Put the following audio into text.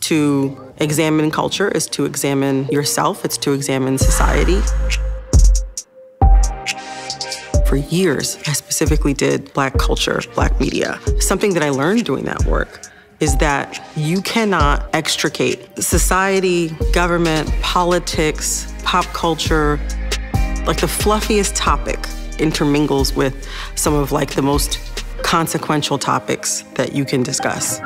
To examine culture is to examine yourself, it's to examine society. For years, I specifically did Black culture, Black media. Something that I learned doing that work is that you cannot extricate society, government, politics, pop culture, like the fluffiest topic intermingles with some of like the most consequential topics that you can discuss.